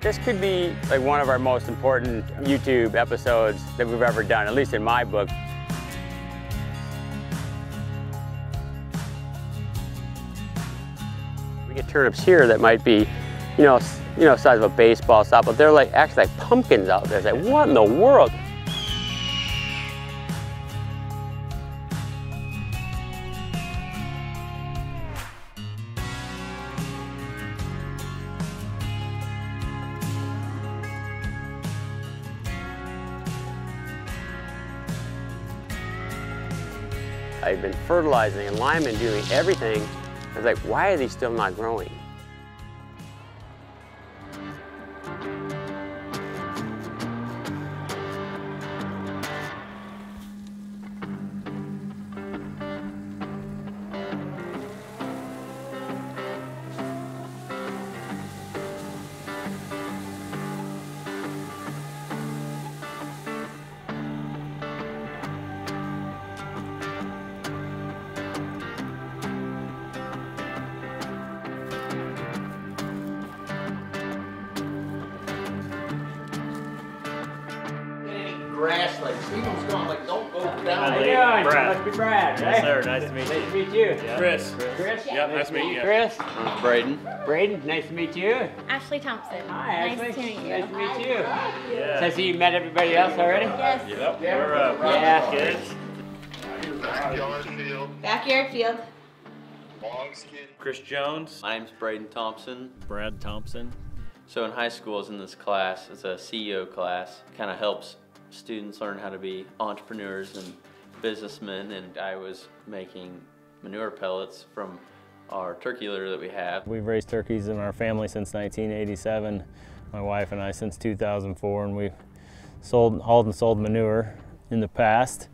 This could be like one of our most important YouTube episodes that we've ever done, at least in my book. We get turnips here that might be, you know, you know, size of a baseball stop, but they're like actually like pumpkins out there. It's like, what in the world? I've been fertilizing and liming, doing everything. I was like, why are these still not growing? Doing? Brad. Must be Brad, Yes, sir. Nice to meet you. Nice to meet you. Yeah. Chris. Chris? Yep, nice to meet you. Chris? Braden. Braden, nice to meet you. Ashley Thompson. Hi, nice Ashley. to meet you. Nice to meet you. Yeah. So I see you met everybody else already? Yes. Yep. We're uh, Yeah. kids. Backyard field, Backyard field. long skin. Chris Jones. My name's Braden Thompson. Brad Thompson. So in high school, I was in this class. It's a CEO class. Kind of helps students learn how to be entrepreneurs and businessmen. And I was making manure pellets from our turkey litter that we have. We've raised turkeys in our family since 1987. My wife and I since 2004, and we've sold, hauled and sold manure in the past.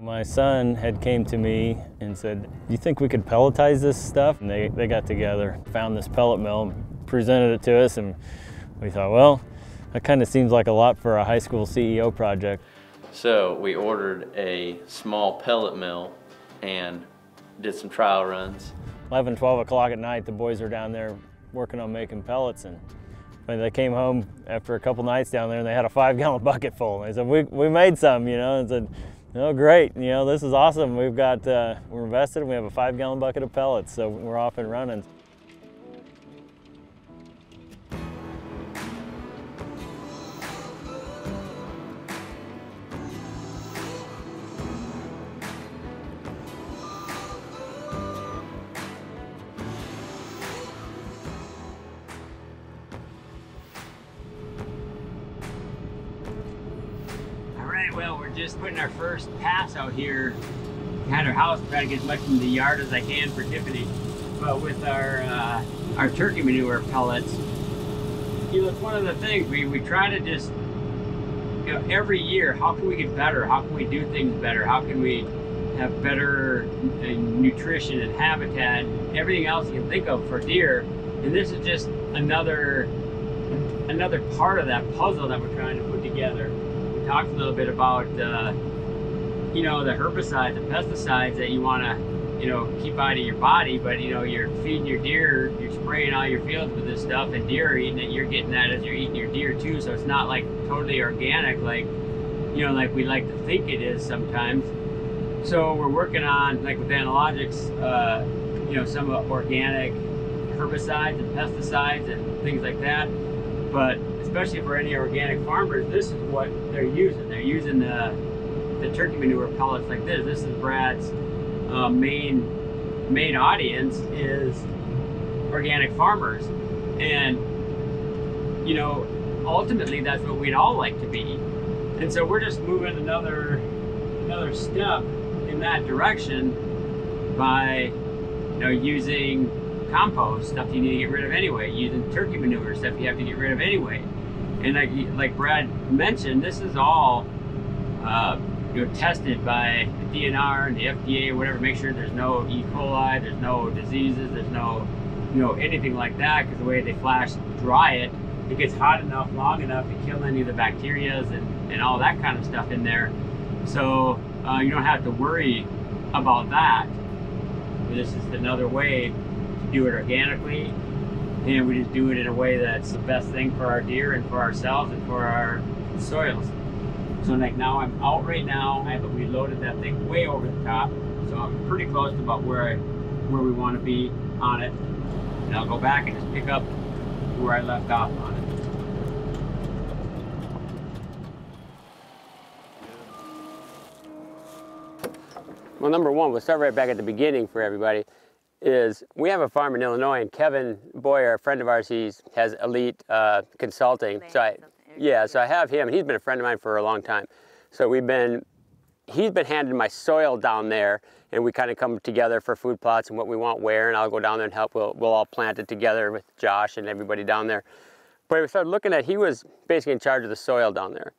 My son had came to me and said, Do "You think we could pelletize this stuff?" And they, they got together, found this pellet mill, presented it to us, and we thought, well, that kind of seems like a lot for a high school CEO project. So we ordered a small pellet mill and did some trial runs. 11, 12 o'clock at night, the boys are down there working on making pellets. And when they came home after a couple nights down there, and they had a five gallon bucket full. And they said, we, we made some, you know, and said, oh, great, you know, this is awesome. We've got, uh, we're invested and we have a five gallon bucket of pellets. So we're off and running. First pass out here at our house, trying to get as much from the yard as I can for Tiffany. But with our uh, our turkey manure pellets, you know, it's one of the things we, we try to just, you know, every year, how can we get better? How can we do things better? How can we have better uh, nutrition and habitat, and everything else you can think of for deer? And this is just another another part of that puzzle that we're trying to put together we talked a little bit about uh, you know the herbicides and pesticides that you want to you know keep out of your body but you know you're feeding your deer you're spraying all your fields with this stuff and deer are eating it you're getting that as you're eating your deer too. So it's not like totally organic like you know like we like to think it is sometimes. So we're working on like with analogics uh, you know some organic herbicides and pesticides and things like that. But especially for any organic farmers, this is what they're using. They're using the the turkey manure pellets like this. This is Brad's uh, main main audience is organic farmers, and you know ultimately that's what we'd all like to be. And so we're just moving another another step in that direction by you know using compost stuff you need to get rid of anyway, using turkey manure stuff you have to get rid of anyway. And like like Brad mentioned, this is all uh, you know tested by the DNR and the FDA whatever. Make sure there's no E. coli, there's no diseases, there's no you know anything like that. Because the way they flash dry it, it gets hot enough, long enough to kill any of the bacterias and and all that kind of stuff in there. So uh, you don't have to worry about that. This is another way to do it organically and we just do it in a way that's the best thing for our deer and for ourselves and for our soils. So like now I'm out right now. I we loaded that thing way over the top, so I'm pretty close to about where I where we want to be on it. And I'll go back and just pick up where I left off on it. Well, number one, we'll start right back at the beginning for everybody. Is we have a farm in Illinois, and Kevin Boyer, a friend of ours, he has Elite uh, Consulting. So I, yeah, so I have him. He's been a friend of mine for a long time. So we've been, he's been handing my soil down there, and we kind of come together for food plots and what we want where, and I'll go down there and help. We'll we'll all plant it together with Josh and everybody down there. But we started looking at, he was basically in charge of the soil down there,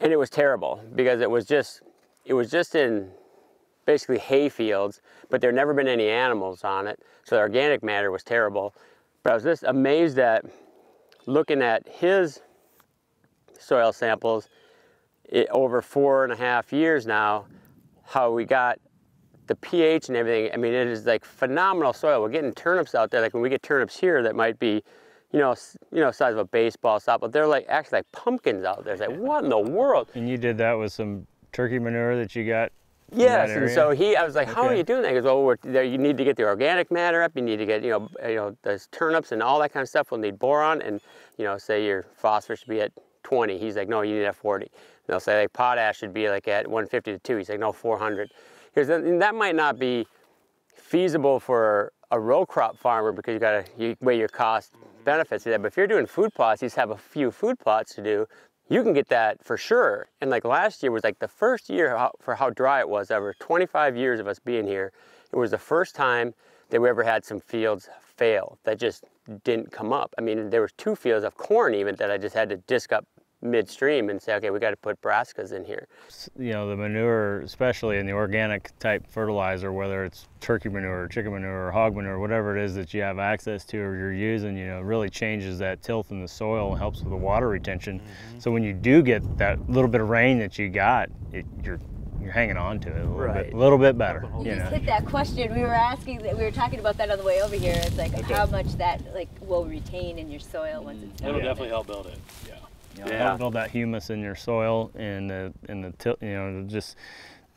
and it was terrible because it was just, it was just in basically hay fields, but there'd never been any animals on it. So the organic matter was terrible. But I was just amazed at looking at his soil samples it, over four and a half years now, how we got the pH and everything. I mean, it is like phenomenal soil. We're getting turnips out there. Like when we get turnips here, that might be, you know, you know, size of a baseball stop, but they're like actually like pumpkins out there. It's like, what in the world? And you did that with some turkey manure that you got Yes, and so he, I was like, how are you doing that? He goes, well, we're, there, you need to get the organic matter up. You need to get, you know, you know, those turnips and all that kind of stuff will need boron. And, you know, say your phosphorus should be at 20. He's like, no, you need at 40. And they'll say like potash should be like at 150 to 2. He's like, no, 400. Because that might not be feasible for a row crop farmer because you got to you weigh your cost benefits of that. But if you're doing food plots, you just have a few food plots to do. You can get that for sure. And like last year was like the first year for how dry it was ever. 25 years of us being here, it was the first time that we ever had some fields fail that just didn't come up. I mean, there was two fields of corn even that I just had to disc up midstream and say, okay, we got to put brassicas in here. you know, the manure, especially in the organic type fertilizer, whether it's turkey manure, or chicken manure, or hog manure, whatever it is that you have access to or you're using, you know, really changes that tilth in the soil and helps with the water retention. Mm-hmm. So when you do get that little bit of rain that you got, it, you're you're hanging on to it a little Right. bit, a little bit better. You You just know. hit that question. We were asking that we were talking about that on the way over here. It's like how much that like will retain in your soil once it's It'll definitely help build it. Yeah. You know, Yeah. help build that humus in your soil and the and the til- you know just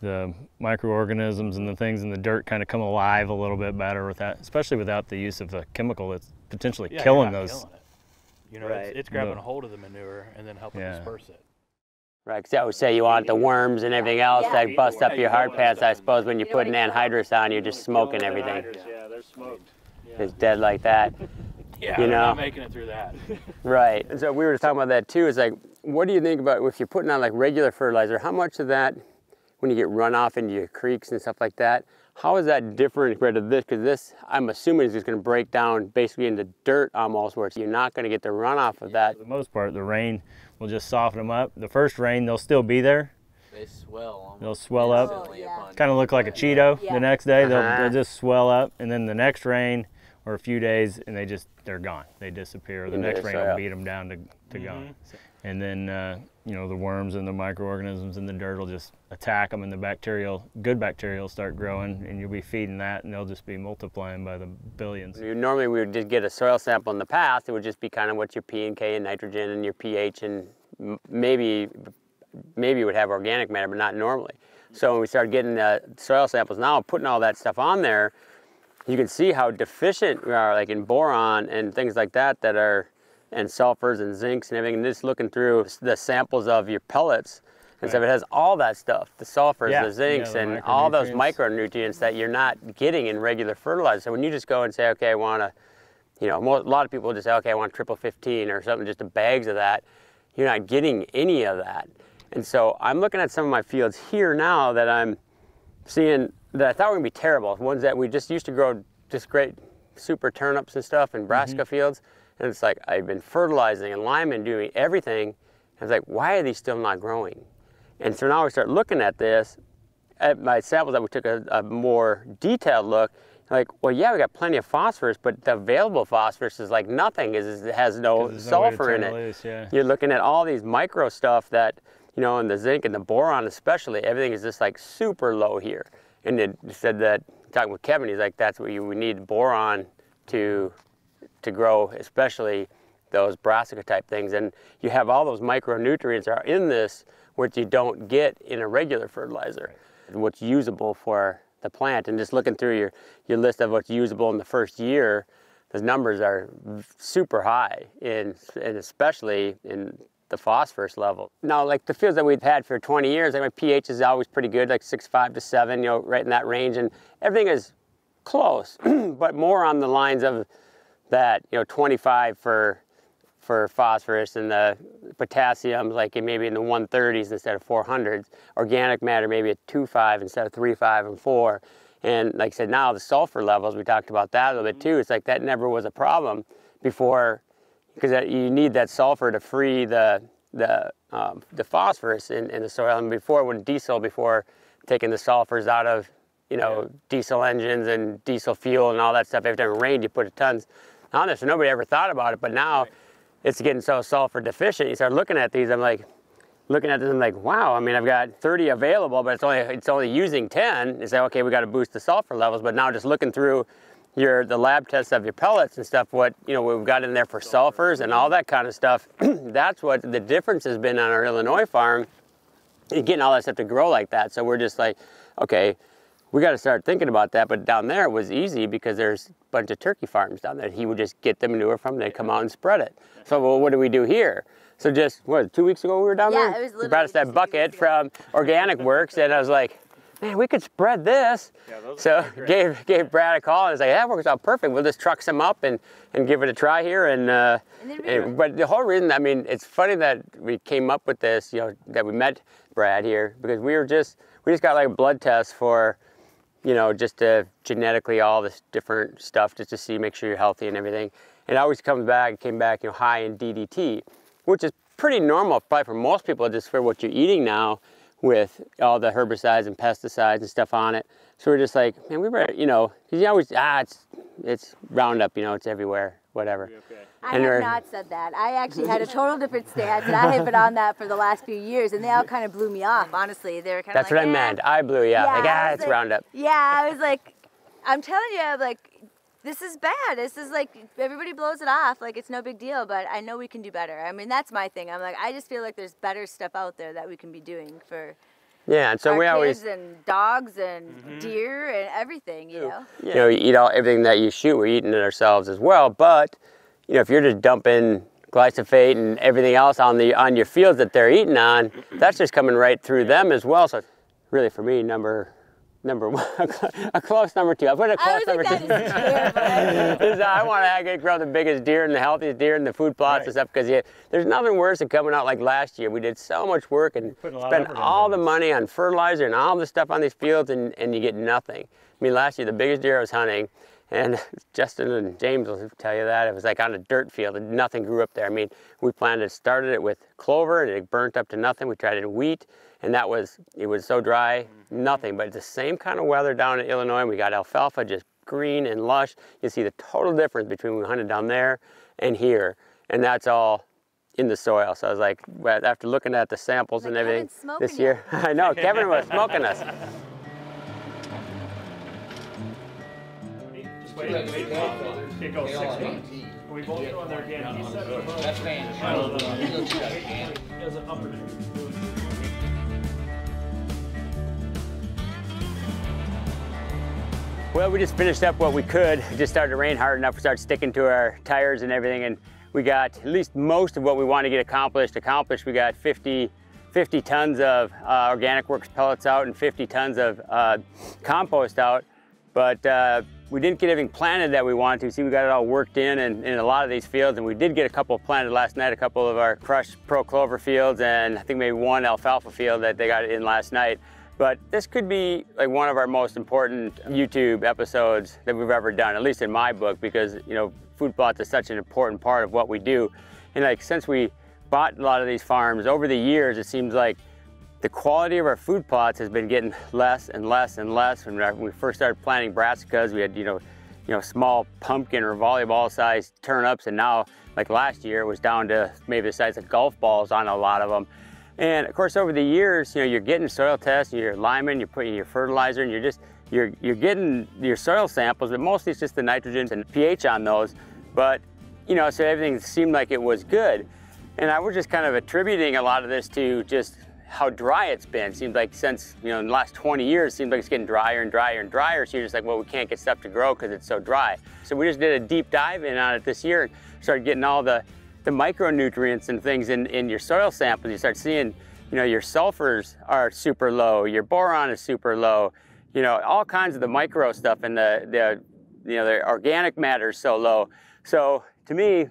the microorganisms and the things in the dirt kind of come alive a little bit better with that, especially without the use of a chemical that's potentially Yeah, you're killing not those. killing it. You know, Right. it's, it's grabbing a hold of the manure and then helping Yeah. disperse it. Right, because I would say you want the worms and everything else Yeah. that bust up your you hard don't. I suppose when you You put an anhydrous on, you're just smoking everything. Yeah, they're smoked. It's dead like that. Yeah, You they're not making it through that. Right. And so we were talking about that too. Is like, what do you think about if you're putting on like regular fertilizer? How much of that, when you get runoff into your creeks and stuff like that, how is that different compared to this? Because this, I'm assuming, is just going to break down basically into dirt almost, where you're not going to get the runoff of that. For the most part, the rain will just soften them up. The first rain, they'll still be there. They swell. They'll swell up, Oh, yeah. kind of look like a Cheeto. Yeah. The next day, they'll, Uh-huh. they'll just swell up, and then the next rain or a few days, and they just they're gone. They disappear. The Into next rain will beat them down to, to gone. And then uh, you know the worms and the microorganisms in the dirt will just attack them, and the bacterial, good bacteria will start growing, and you'll be feeding that, and they'll just be multiplying by the billions. You, normally we would just get a soil sample in the past. It would just be kind of what your P and K and nitrogen and your pH and maybe maybe you would have organic matter, but not normally. So when we started getting uh, soil samples now, putting all that stuff on there, you can see how deficient we are, like in boron and things like that, that are and sulfurs and zincs and everything. And just looking through the samples of your pellets. And stuff, it has all that stuff, the sulfurs, Yeah, the zincs, yeah, the and all those micronutrients. that you're not getting in regular fertilizer. So when you just go and say, okay, I want to, you know, a lot of people just say, okay, I want triple 15 or something, just the bags of that. You're not getting any of that. And so I'm looking at some of my fields here now that I'm seeing that I thought were gonna be terrible. Ones that we just used to grow just great super turnips and stuff in brassica fields. And it's like I've been fertilizing and liming, and doing everything. I was like, why are these still not growing? And so now we start looking at this, at my samples that we took a, a more detailed look, like, well, yeah, we got plenty of phosphorus, but the available phosphorus is like nothing. Is it has no there's no sulfur in it. it loose, yeah. You're looking at all these micro stuff that, you know, and the zinc and the boron especially, everything is just like super low here. And it said that talking with Kevin, he's like, that's what you we need boron to to grow, especially those brassica type things. And you have all those micronutrients are in this, which you don't get in a regular fertilizer, what's usable for the plant. And just looking through your, your list of what's usable in the first year, the numbers are super high, in, and especially in the phosphorus level. Now, like the fields that we've had for 20 years, like my pH is always pretty good, like 6.5 to 7, you know, right in that range, and everything is close, but more on the lines of that, you know, 25 for for phosphorus and the potassium like maybe in the 130s instead of 400s. Organic matter maybe at 2.5 instead of 3.5 and 4. And like I said, now the sulfur levels, we talked about that a little bit mm-hmm. too. It's like that never was a problem before because you need that sulfur to free the the um, the phosphorus in, in the soil. And before, when diesel, before taking the sulfurs out of you know diesel engines and diesel fuel and all that stuff, every time it rained, you put tons on there. So nobody ever thought about it. But now it's getting so sulfur deficient. You start looking at these, I'm like, looking at this, I'm like, wow. I mean, I've got 30 available, but it's only it's only using 10. It's like, okay, we got to boost the sulfur levels. But now just looking through your the lab tests of your pellets and stuff, what you know we've got in there for sulfurs and all that kind of stuff. that's what the difference has been on our Illinois farm. Getting all that stuff to grow like that. So we're just like, okay, we got to start thinking about that. But down there it was easy because there's a bunch of turkey farms down there. He would just get the manure from, they'd come out and spread it. So well, what do we do here? So just what two weeks ago we were down Yeah, there. it was He literally brought us that bucket from Organic Works, and I was like, man, we could spread this. those so are great. gave gave Brad a call and was like, that works out perfect. We'll just truck some up and and give it a try here. And, uh, And and- but the whole reason, I mean, it's funny that we came up with this, you know, that we met Brad here because we were just we just got like a blood test for you know, just to genetically all this different stuff just to see, make sure you're healthy and everything. And it always comes back, came back, you know, high in DDT, which is pretty normal probably for most people just for what you're eating now with all the herbicides and pesticides and stuff on it. So we're just like, man, we better, you know, 'cause you always, ah, it's, it's Roundup, you know, it's everywhere, whatever. I And have not said that. I actually had a total different stance, and I have been on that for the last few years, and they all kind of blew me off. Honestly, they were kind of That's like, what I "Eh." meant. I blew you out. like, ah, it's like- Roundup. Yeah, I was like, I'm telling you, I'm like, this is bad. This is like everybody blows it off, like it's no big deal. But I know we can do better. I mean, that's my thing. I'm like, I just feel like there's better stuff out there that we can be doing for Yeah, and so our we kids always, and dogs and mm-hmm. deer and everything. You know. you know, you eat all everything that you shoot. We're eating it ourselves as well. But you know, if you're just dumping glyphosate and everything else on the on your fields that they're eating on, that's just coming right through them as well. So, really, for me, number number one, a close number two. I put a close was number that two. is terrible. Uh, I want to grow the biggest deer and the healthiest deer and the food plots and stuff because yeah, there's nothing worse than coming out like last year. We did so much work and putting a lot of spent all the this. money on fertilizer and all the stuff on these fields and, and you get nothing. I mean, last year the biggest deer I was hunting, and Justin and James will tell you that it was like on a dirt field and nothing grew up there. I mean, we planted, started it with clover and it burnt up to nothing. We tried it in wheat, and that was it was so dry, mm-hmm. nothing. But it's the same kind of weather down in Illinois. We got alfalfa, just green and lush. You see the total difference between when we hunted down there and here, and that's all in the soil. So I was like, after looking at the samples Like and everything this year, I know Kevin was smoking us. Just wait, wait, wait. It goes six months. We both go in there again. He said That's man. I don't know. It was an upper. Well, we just finished up what we could. It just started to rain hard enough. We started sticking to our tires and everything, and we got at least most of what we wanted to get accomplished. Accomplished. We got 50, 50 tons of uh, Organic Works pellets out and 50 tons of uh, compost out, but uh, we didn't get everything planted that we wanted to. See, we got it all worked in, and in a lot of these fields, and we did get a couple planted last night. A couple of our crushed pro clover fields, and I think maybe one alfalfa field that they got in last night. But this could be like one of our most important YouTube episodes that we've ever done, at least in my book, because you know food plots is such an important part of what we do. And like since we bought a lot of these farms over the years, it seems like the quality of our food plots has been getting less and less and less. When we first started planting brassicas, we had you know, you know, small pumpkin or volleyball-sized turnips, and now, like last year, it was down to maybe the size of golf balls on a lot of them. And of course, over the years, you know, you're getting soil tests, you're liming, you're putting your fertilizer, and you're just you're you're getting your soil samples, but mostly it's just the nitrogen and pH on those. but you know, so everything seemed like it was good. And I was just kind of attributing a lot of this to just how dry it's been. Seems like since, you know, in the last 20 years, seems like it's getting drier and drier and drier. So you're just like, well, we can't get stuff to grow because it's so dry. So we just did a deep dive in on it this year and started getting all the, the micronutrients and things in, in your soil samples. You start seeing, you know, your sulfurs are super low, your boron is super low, you know, all kinds of the micro stuff and the, the you know, the organic matter is so low. So to me,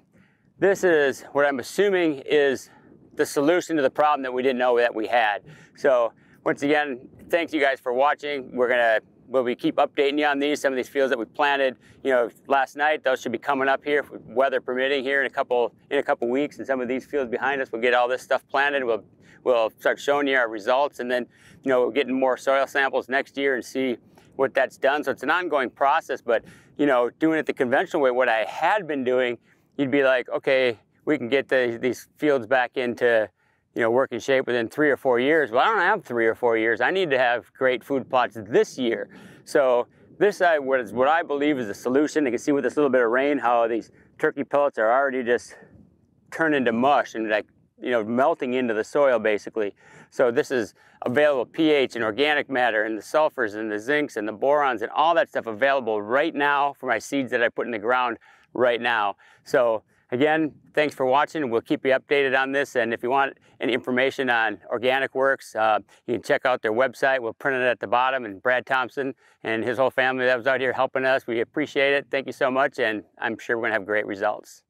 this is what I'm assuming is the solution to the problem that we didn't know that we had. So once again, thanks you guys for watching. We're gonna we'll keep updating you on these. Some of these fields that we planted, you know, last night. Those should be coming up here, weather permitting, here in a couple in a couple weeks. And some of these fields behind us, we'll get all this stuff planted. We'll we'll start showing you our results, and then you know, getting more soil samples next year and see what that's done. So it's an ongoing process. But you know, doing it the conventional way, what I had been doing, you'd be like, okay, we can get the, these fields back into you know, working shape within three or four years. Well, I don't have three or four years. I need to have great food plots this year. So this I, what I believe is the solution. You can see with this little bit of rain how these turkey pellets are already just turned into mush and like, you know, melting into the soil basically. So this is available pH and organic matter and the sulfurs and the zincs and the borons and all that stuff available right now for my seeds that I put in the ground right now. So Again, thanks for watching. We'll keep you updated on this. And if you want any information on Organic Works, uh, you can check out their website. We'll print it at the bottom. And Brad Thompson and his whole family that was out here helping us, we appreciate it. Thank you so much. And I'm sure we're going to have great results.